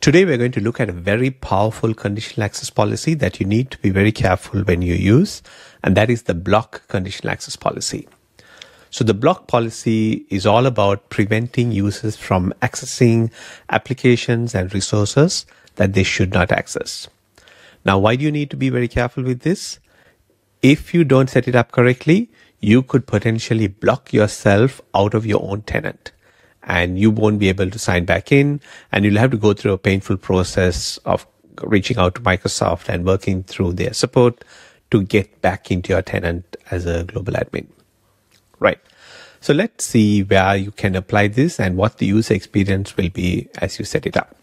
Today we're going to look at a very powerful conditional access policy that you need to be very careful when you use, and that is the block conditional access policy. So the block policy is all about preventing users from accessing applications and resources that they should not access. Now, why do you need to be very careful with this? If you don't set it up correctly, you could potentially block yourself out of your own tenant and you won't be able to sign back in and you'll have to go through a painful process of reaching out to Microsoft and working through their support to get back into your tenant as a global admin. Right. So let's see where you can apply this and what the user experience will be as you set it up.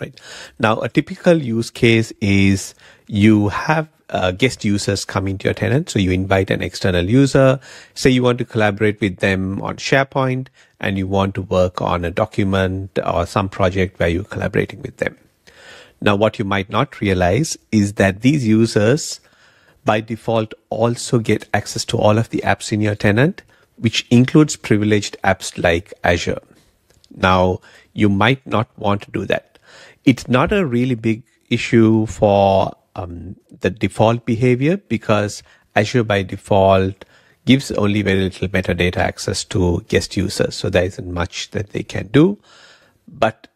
Right. Now, a typical use case is you have uh, guest users come into your tenant. So you invite an external user. Say you want to collaborate with them on SharePoint and you want to work on a document or some project where you're collaborating with them. Now, what you might not realize is that these users by default also get access to all of the apps in your tenant, which includes privileged apps like Azure. Now, you might not want to do that. It's not a really big issue for um, the default behavior because Azure by default gives only very little metadata access to guest users. So there isn't much that they can do. But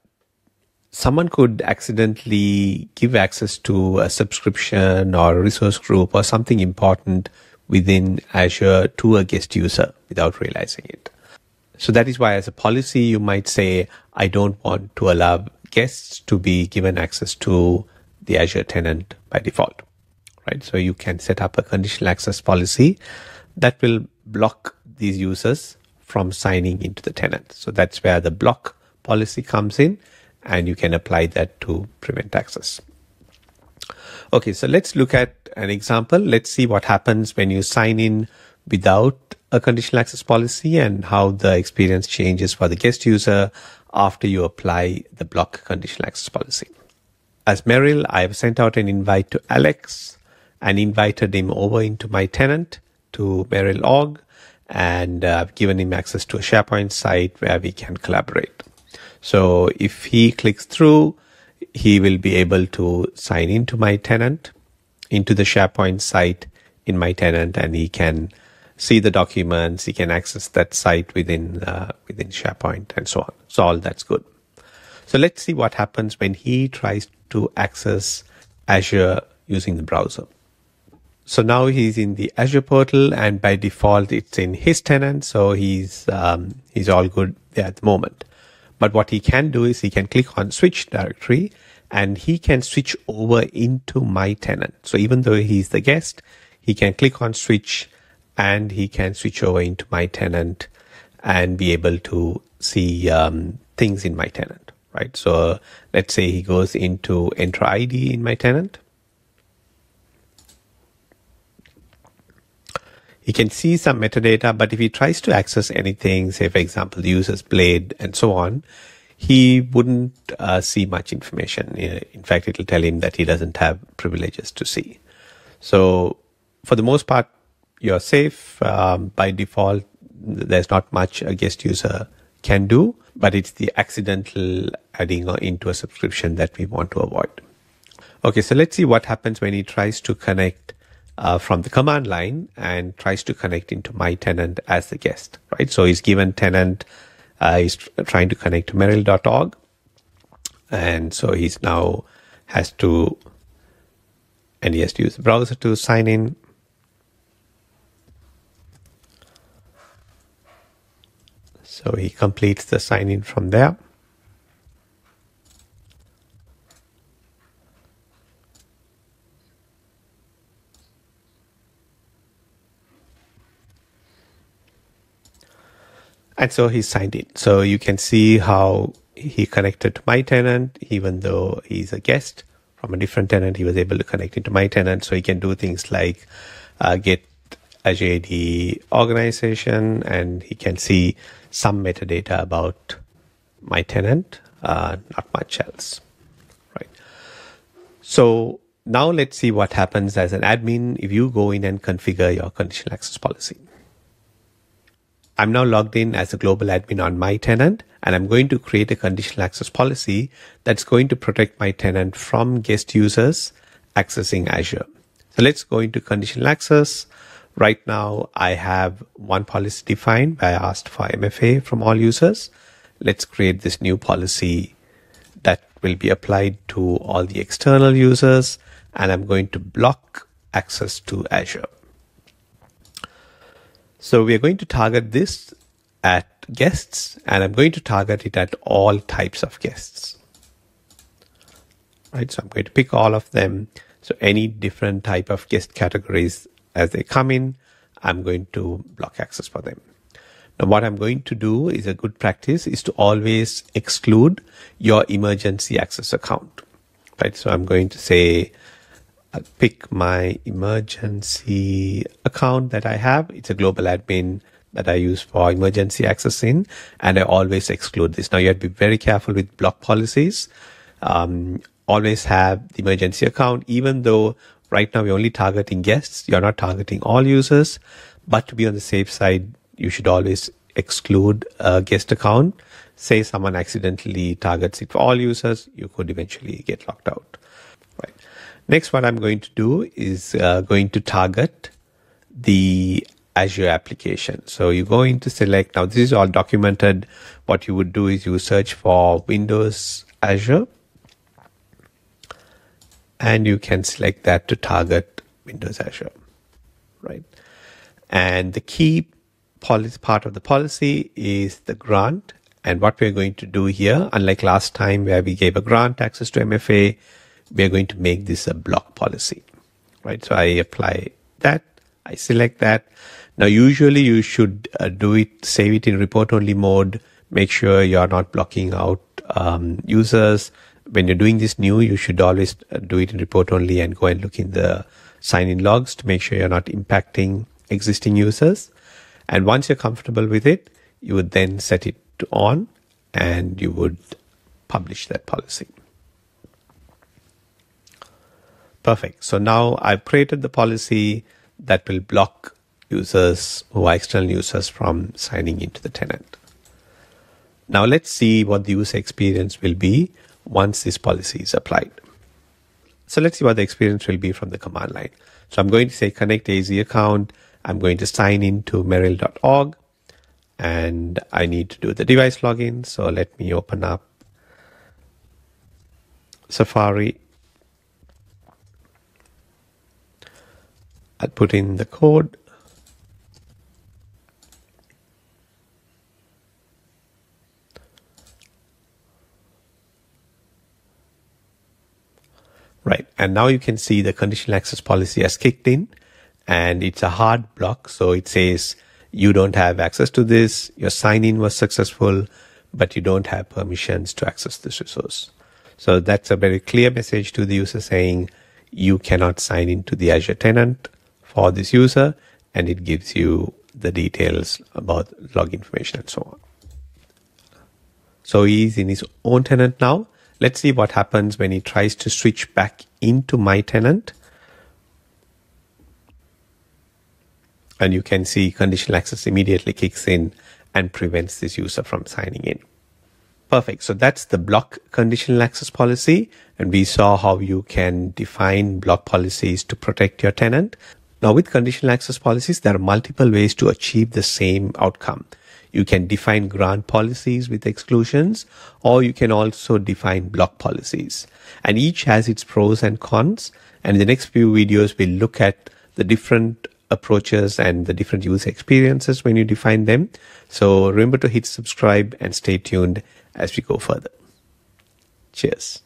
someone could accidentally give access to a subscription or a resource group or something important within Azure to a guest user without realizing it. So that is why as a policy, you might say, I don't want to allow guests to be given access to the Azure tenant by default, right? So you can set up a conditional access policy that will block these users from signing into the tenant. So that's where the block policy comes in and you can apply that to prevent access. Okay, so let's look at an example. Let's see what happens when you sign in without a conditional access policy and how the experience changes for the guest user after you apply the block conditional access policy as Merill, I have sent out an invite to Alex and invited him over into my tenant to Merill org and uh, I've given him access to a SharePoint site where we can collaborate. So if he clicks through, he will be able to sign into my tenant, into the SharePoint site in my tenant, and he can see the documents. He can access that site within uh, within SharePoint and so on. So all that's good. So let's see what happens when he tries to access Azure using the browser. So now he's in the Azure portal and by default it's in his tenant. So he's, um, he's all good at the moment. But what he can do is he can click on switch directory and he can switch over into my tenant. So even though he's the guest, he can click on switch and he can switch over into my tenant and be able to see um, things in my tenant right? So let's say he goes into Entra ID in my tenant. He can see some metadata, but if he tries to access anything, say for example, the user's blade and so on, he wouldn't uh, see much information. In fact, it'll tell him that he doesn't have privileges to see. So for the most part, you're safe. Um, by default, there's not much a guest user can do, but it's the accidental adding into a subscription that we want to avoid. Okay, so let's see what happens when he tries to connect uh, from the command line and tries to connect into my tenant as the guest, right? So he's given tenant, uh, he's trying to connect to Merill.org. And so he's now has to, and he has to use the browser to sign in. So he completes the sign in from there. And so he signed in. So you can see how he connected to my tenant, even though he's a guest from a different tenant, he was able to connect into my tenant. So he can do things like uh, get Azure AD organization and he can see some metadata about my tenant, uh, not much else, right? So now let's see what happens as an admin if you go in and configure your conditional access policy. I'm now logged in as a global admin on my tenant and I'm going to create a conditional access policy that's going to protect my tenant from guest users accessing Azure. So let's go into conditional access. Right now, I have one policy defined. I asked for MFA from all users. Let's create this new policy that will be applied to all the external users, and I'm going to block access to Azure. So we are going to target this at guests and I'm going to target it at all types of guests. Right, so I'm going to pick all of them. So any different type of guest categories as they come in, I'm going to block access for them. Now what I'm going to do is a good practice is to always exclude your emergency access account. Right, so I'm going to say I'll pick my emergency account that I have. It's a global admin that I use for emergency access in, and I always exclude this. Now you have to be very careful with block policies. Um, always have the emergency account, even though right now we're only targeting guests. You're not targeting all users, but to be on the safe side, you should always exclude a guest account. Say someone accidentally targets it for all users, you could eventually get locked out. Right. Next, what I'm going to do is uh, going to target the Azure application. So you go into select. Now this is all documented. What you would do is you search for Windows Azure and you can select that to target Windows Azure, right? And the key policy part of the policy is the grant. And what we're going to do here, unlike last time where we gave a grant access to MFA, we are going to make this a block policy, right? So I apply that, I select that. Now, usually you should uh, do it, save it in report only mode. Make sure you're not blocking out um, users. When you're doing this new, you should always uh, do it in report only and go and look in the sign in logs to make sure you're not impacting existing users. And once you're comfortable with it, you would then set it to on and you would publish that policy. Perfect. So now I've created the policy that will block users who are external users from signing into the tenant. Now let's see what the user experience will be once this policy is applied. So let's see what the experience will be from the command line. So I'm going to say connect AZ account. I'm going to sign in to merill.org and I need to do the device login. So let me open up Safari. I'll put in the code Right. And now you can see the conditional access policy has kicked in and it's a hard block. So it says you don't have access to this. Your sign in was successful, but you don't have permissions to access this resource. So that's a very clear message to the user saying you cannot sign into the Azure tenant for this user. And it gives you the details about log information and so on. So he's in his own tenant now Let's see what happens when he tries to switch back into my tenant. And you can see conditional access immediately kicks in and prevents this user from signing in. Perfect. So that's the block conditional access policy. And we saw how you can define block policies to protect your tenant. Now with conditional access policies, there are multiple ways to achieve the same outcome. You can define grant policies with exclusions, or you can also define block policies. And each has its pros and cons. And in the next few videos, we'll look at the different approaches and the different user experiences when you define them. So remember to hit subscribe and stay tuned as we go further. Cheers.